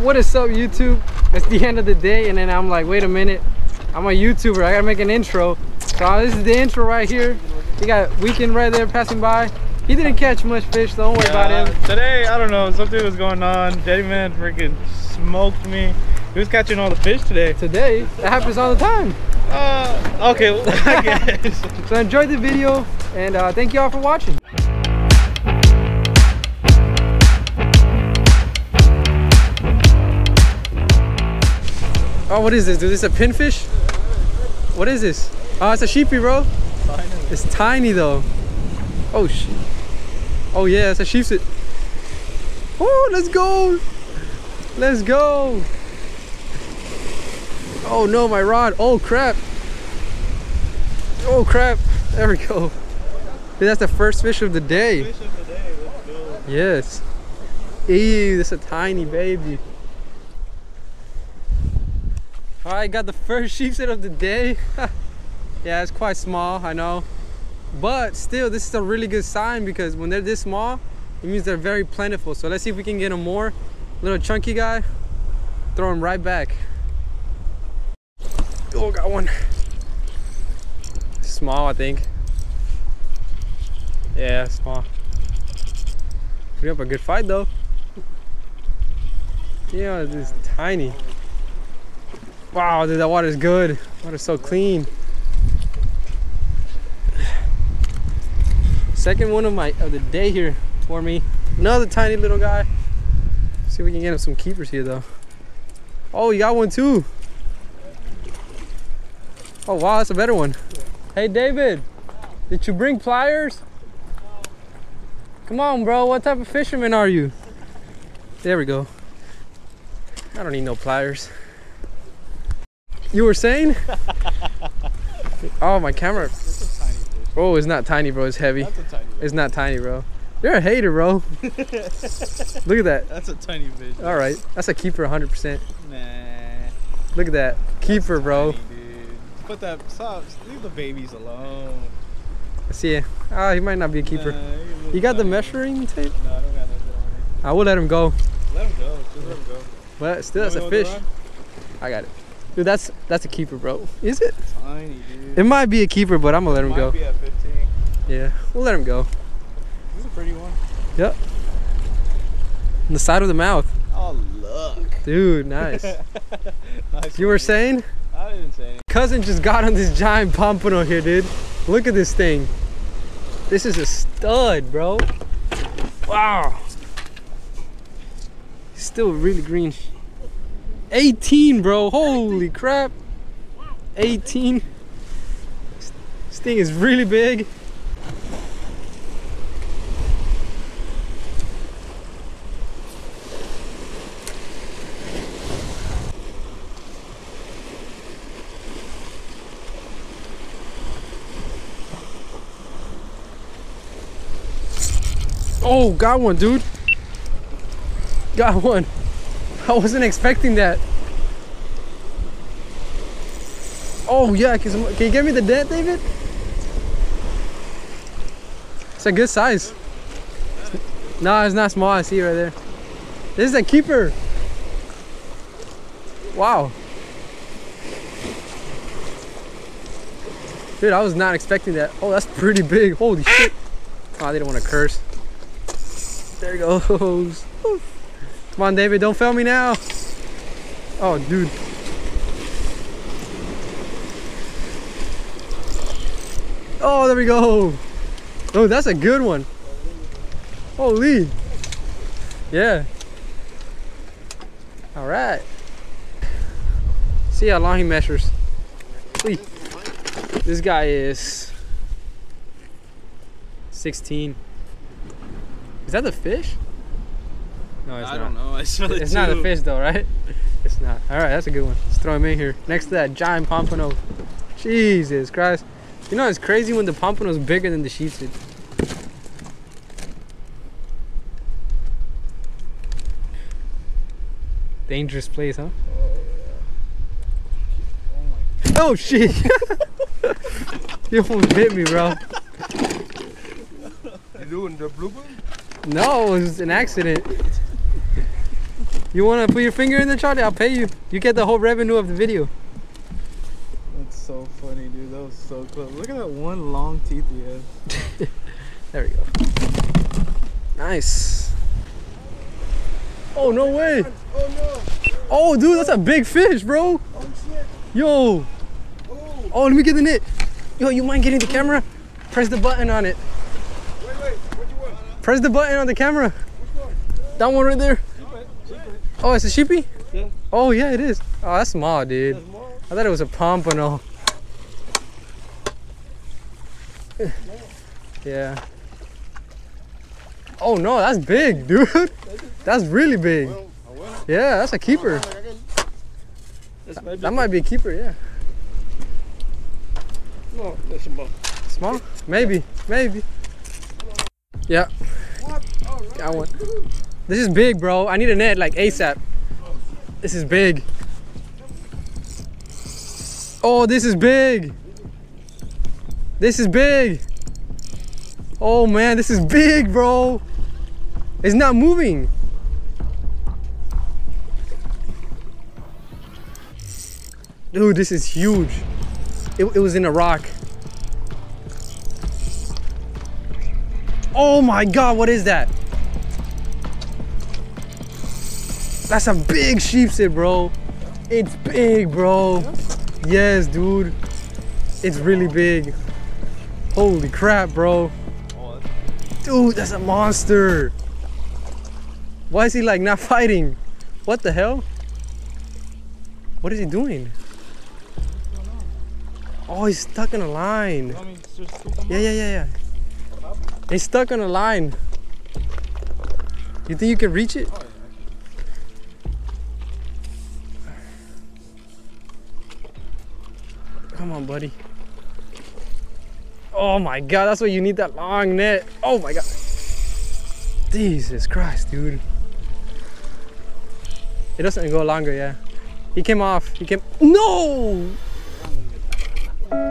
what is up YouTube? It's the end of the day and then I'm like, wait a minute. I'm a YouTuber, I gotta make an intro. So this is the intro right here. You got Weekend right there passing by. He didn't catch much fish, so don't worry Yeah, about him. Today, I don't know, something was going on. Daddy Man freaking smoked me. He was catching all the fish today. Today, that happens all the time. Uh, okay, well, I guess. So enjoy the video and uh, thank you all for watching. Oh, what is this, dude? This is a pinfish? What is this? Oh, it's a sheepy, bro. It's tiny though. Oh shit. Oh yeah, it's a sheep's. It. Oh, let's go. Let's go. Oh no, my rod. Oh crap. Oh crap. There we go. Dude, that's the first fish of the day. Fish of the day. Yes. Ew, that's a tiny baby. Alright, got the first sheepshead of the day. yeah, it's quite small, I know. But still, this is a really good sign because when they're this small, it means they're very plentiful. So let's see if we can get a more little chunky guy. Throw him right back. Oh, got one. Small, I think. Yeah, small. We have a good fight though. Yeah, this is tiny. Wow, dude, that water is good. Water's so clean. Second one of my of the day here for me. Another tiny little guy. See if we can get him some keepers here though. Oh, you got one too. Oh wow, that's a better one. Hey David, did you bring pliers? Come on, bro. What type of fisherman are you? There we go. I don't need no pliers. You were saying? oh, my camera. A tiny. Oh, it's not tiny, bro. It's heavy. That's a tiny. It's not tiny, bro. You're a hater, bro. Look at that. That's a tiny fish. All right. That's a keeper 100%. Nah. Look at that. Keeper, bro. Dude. Put that, stop, leave the babies alone. I see it. Ah, he might not be a keeper. Nah, You got the measuring tape? No, I don't got nothing on I will let him go. Let him go. Just let him go. But still, that's a want me to fish. I got it. Dude, that's that's a keeper, bro. Is it? Tiny, dude. It might be a keeper, but I'm gonna let him Might go. be at 15. Yeah, we'll let him go. He's a pretty one. Yep. On the side of the mouth. Oh, look. Dude, nice. nice you were saying? I didn't say anything. Cousin just got on this giant pompano here, dude. Look at this thing. This is a stud, bro. Wow. He's still really green. 18, bro. Holy crap. 18. This thing is really big. Oh, got one, dude. Got one. I wasn't expecting that. Oh, yeah. Can, can you get me the dent, David? It's a good size. No, it's not small. I see right there. This is a keeper. Wow. Dude, I was not expecting that. Oh, that's pretty big. Holy shit. Ah, oh, I didn't want to curse. There he goes. Come on, David, don't fail me now. Oh, dude. Oh, there we go. Oh, that's a good one. Holy. Yeah. All right. See how long he measures. This guy is 16. Is that the fish? No, it's I not. don't know. I smell it It's not a fish though, right? It's not. All right, that's a good one. Let's throw him in here next to that giant pompano. Jesus Christ. You know, it's crazy when the pompano is bigger than the sheepshead. Dangerous place, huh? Oh my Oh shit! Oh, you almost hit me, bro. You doing the blooper? No, it was an accident. You wanna put your finger in the Charlie? I'll pay you. You get the whole revenue of the video. That's so funny, dude. That was so close. Look at that one long teeth he has. There we go. Nice. Oh no way. Oh no! Oh dude, that's a big fish, bro. Oh shit! Yo. Oh! Oh, let me get the net. Yo, you mind getting the camera? Press the button on it. Wait, wait, what you want? Press the button on the camera. Which one? That one right there. Oh, it's a sheepy? Yeah. Oh yeah, it is. Oh, that's small, dude. That's more. I thought it was a pompano. yeah. Oh no, that's big, dude. That's really big. Well, I will. Yeah, that's a keeper. Like I can- That's maybe. That might be a keeper, yeah. No, that's about. Small? Maybe, maybe. Yeah, What? All right. got one. This is big, bro. I need a net like ASAP. This is big. Oh, this is big. This is big. Oh man, this is big, bro. It's not moving. Dude, this is huge. It, it was in a rock. Oh my god, what is that? That's a big sheepshead, bro. It's big, bro. Yes, dude. It's really big. Holy crap, bro. Oh, Dude, that's a monster. Why is he like not fighting? What the hell? What is he doing? Oh, he's stuck in a line. I mean, just scoop them Yeah, yeah, yeah, yeah. He's stuck on a line. You think you can reach it? Oh, Come on, buddy. Oh my god, that's why you need that long net. Oh my god. Jesus Christ, dude. It doesn't go longer, yeah. He came off. He came. No!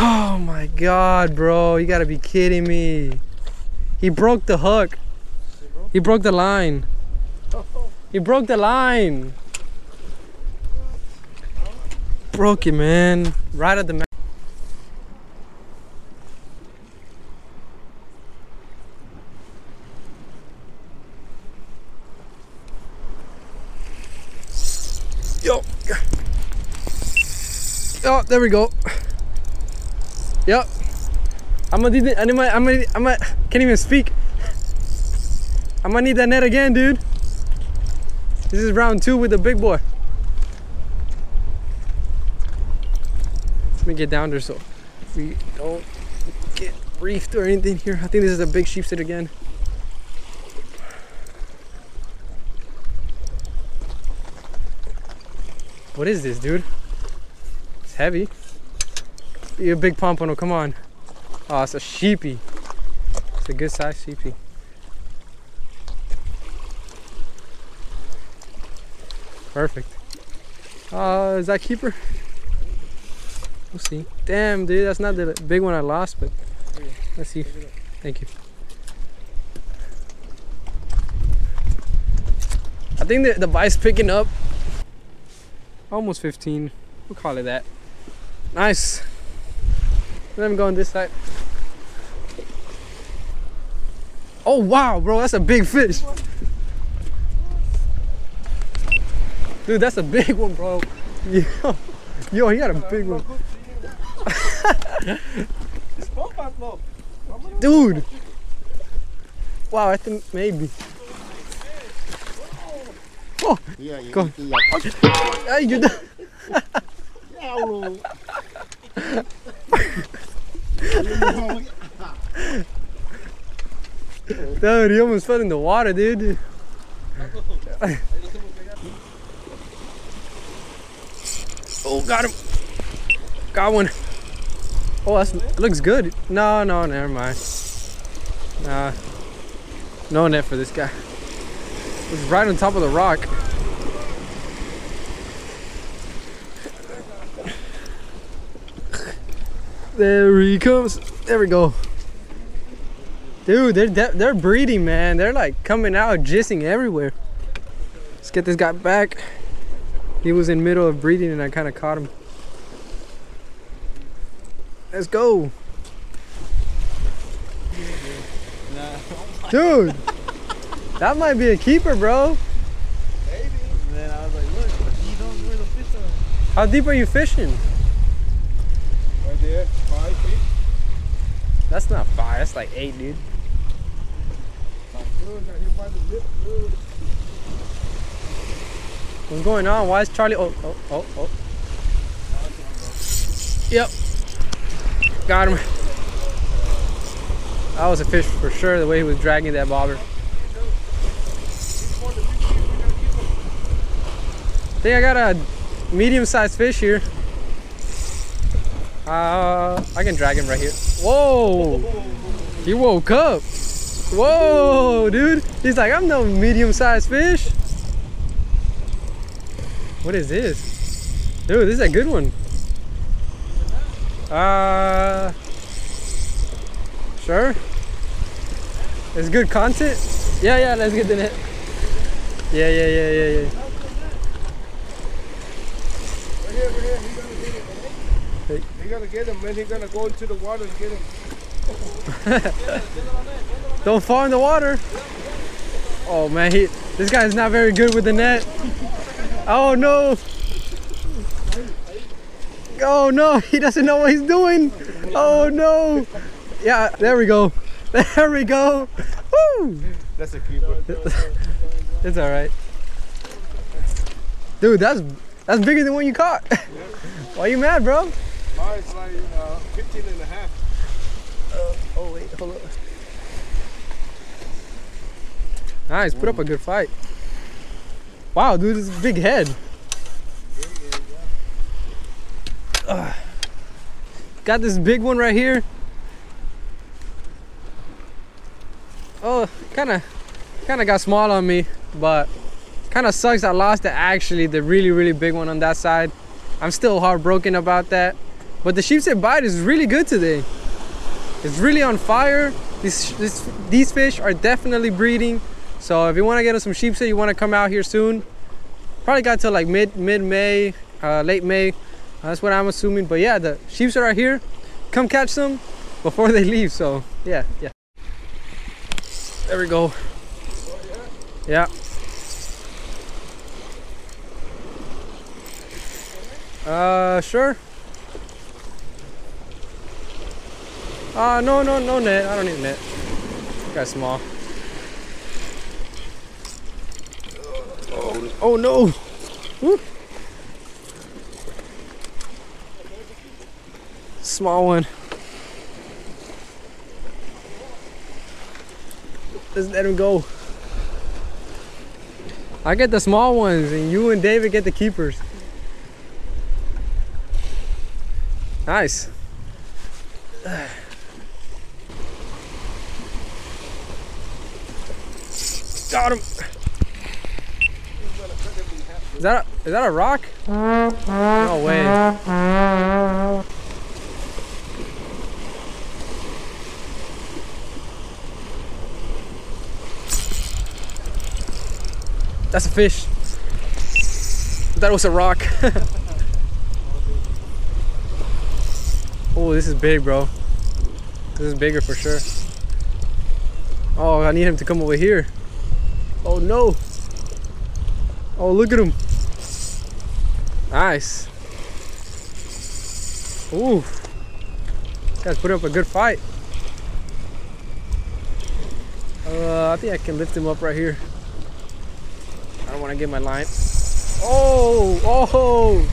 Oh my god, bro. You gotta be kidding me. He broke the hook. He broke the line. He broke the line. Broke it, man. Right at the ma- Yo. Oh, there we go. Yep. I'm gonna need. I'm gonna. I'm gonna. I'm gonna. Can't even speak. I'm gonna need that net again, dude. This is round two with the big boy. Let me get down there so we don't get reefed or anything here. I think this is a big sheepshead again. What is this, dude? It's heavy. Be a big pompano, come on. Oh, it's a sheepy. It's a good size sheepy. Perfect. Uh, is that keeper? We'll see. Damn, dude, that's not the big one I lost, but let's see. Thank you. I think the, the bite's picking up. Almost 15. We'll call it that. Nice. Let me go on this side. Oh wow, bro, that's a big fish. Dude, that's a big one, bro. Yo, yo, he got a big one. Dude. Wow, I think maybe. Oh, Yeah, yeah. Go. hey, you. Dude, he almost fell in the water, dude. oh, got him. Got one. Oh, that's, looks good. No, no, never mind. Nah, no net for this guy. It's right on top of the rock. There he comes. There we go. Dude, they're they're breeding, man. They're like coming out, jizzing everywhere. Let's get this guy back. He was in middle of breeding and I kind of caught him. Let's go. Dude, that might be a keeper, bro. And then I was like, look, he knows where the fish are. How deep are you fishing? Right there. That's not five, that's like eight, dude. What's going on? Why is Charlie? Oh, oh, oh, oh. Yep. Got him. That was a fish for sure, the way he was dragging that bobber. I think I got a medium sized fish here. Uh, I can drag him right here. Whoa! He woke up. Whoa, dude. He's like, I'm no medium sized fish. What is this? Dude, this is a good one. Uh, sure. It's good content. Yeah, yeah, let's get the net. Yeah, yeah, yeah, yeah, yeah. Right here, right here. He gonna get it. Hey. He gonna get him, man. He gonna go into the water and get him. Don't fall in the water. Oh man, he this guy's not very good with the net. Oh no. Oh no, he doesn't know what he's doing. Oh no. Yeah, there we go. There we go. Woo! That's a keeper. It's all right. Dude, that's that's bigger than what you caught. Why you mad, bro? Oh, it's like uh, 15 and a half. Oh wait, hold up. Nice, put up a good fight. Wow, dude, this is a big head. Ugh. Got this big one right here. Oh, kind of, kind of got small on me, but kind of sucks. I lost the actually the really really big one on that side. I'm still heartbroken about that. But the sheepshead bite is really good today. It's really on fire. These this, these fish are definitely breeding. So if you want to get some sheepshead, you want to come out here soon. Probably got till like mid mid May, uh, late May. That's what I'm assuming. But yeah, the sheepshead are here. Come catch some before they leave. So yeah, yeah. There we go. Yeah. Uh, sure. Uh, no, no, no net. I don't need net. Got small. Oh, oh no. Woo. Small one. Let's let him go. I get the small ones and you and David get the keepers. Nice. Got him. Is that a, is that a rock? No way. That's a fish. That was a rock. oh, this is big, bro. This is bigger for sure. Oh, I need him to come over here. Oh no. Oh, look at him. Nice. Ooh. Guys put up a good fight. Uh, I think I can lift him up right here. I don't want to get my line. Oh, oh.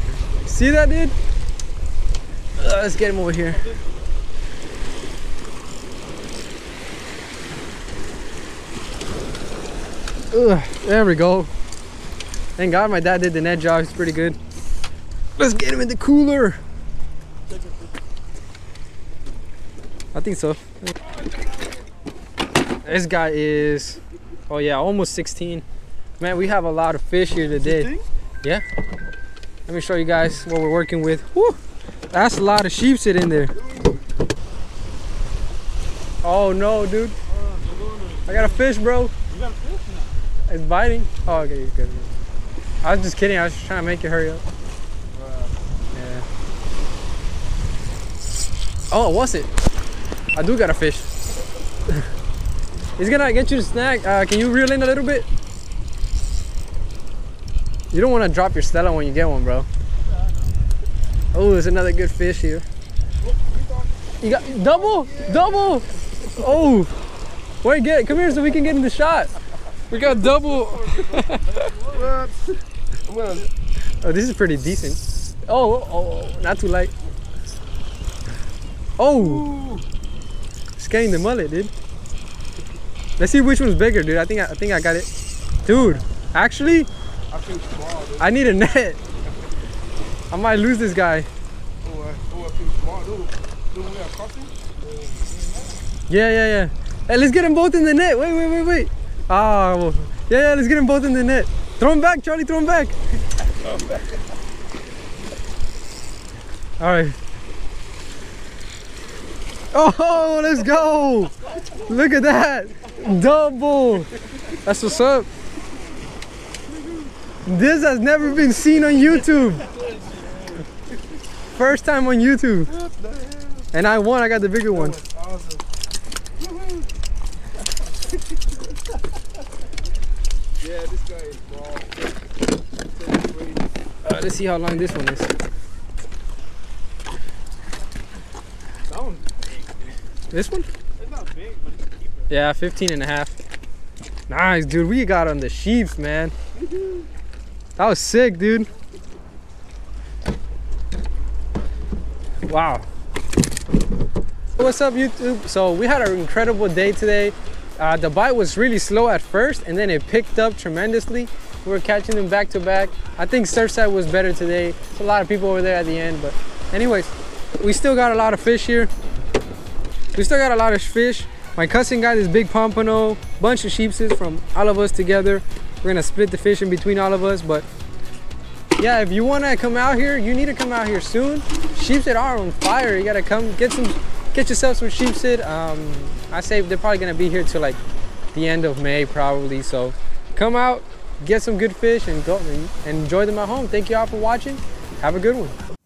See that, dude? Uh, let's get him over here. Ugh, there we go. Thank God my dad did the net job. It's pretty good. Let's get him in the cooler. I think so. This guy is, oh yeah, almost 16. Man, we have a lot of fish here today. Yeah. Let me show you guys what we're working with. Woo! That's a lot of sheepshead in there. Oh no, dude. I got a fish, bro. You got a fish now. It's biting. Oh, okay, you're good. I was just kidding. I was just trying to make you hurry up. Yeah. Oh, what's it? I do got a fish. He's gonna get you to snack. Uh, can you reel in a little bit? You don't want to drop your Stella when you get one, bro. Oh, there's another good fish here. You got double, double. Oh, wait, get come here so we can get in the shot. We got double. Oh, this is pretty decent. Oh, oh, oh, not too light. Oh, getting the mullet, dude. Let's see which one's bigger, dude. I think I, I think I got it. Dude, actually, I need a net. I might lose this guy. Yeah, yeah, yeah. Hey, let's get them both in the net. Wait, wait, wait, wait. Ah, well, yeah, yeah, let's get them both in the net. Throw them back, Charlie, throw them back. All right. Oh, let's go. Look at that. Double. That's what's up. This has never been seen on YouTube. First time on YouTube. And I won, I got the bigger one. Awesome. yeah, this guy is small. Uh, let's see how long this one is. That one's This one? it's not big, but it's. Yeah, 15 and a half. Nice, dude. We got on the sheeps, man. That was sick, dude. Wow. What's up, YouTube? So we had an incredible day today. Uh, the bite was really slow at first, and then it picked up tremendously. We were catching them back to back. I think Surfside was better today. There's a lot of people over there at the end, but anyways, we still got a lot of fish here. We still got a lot of fish. My cousin got this big pompano, bunch of sheepses from all of us together. We're gonna split the fish in between all of us, but yeah, if you wanna come out here, you need to come out here soon. Sheepshead are on fire. You gotta come get some, get yourself some sheepshead. Um, I say they're probably gonna be here till like the end of May probably. So come out, get some good fish and go and enjoy them at home. Thank you all for watching. Have a good one.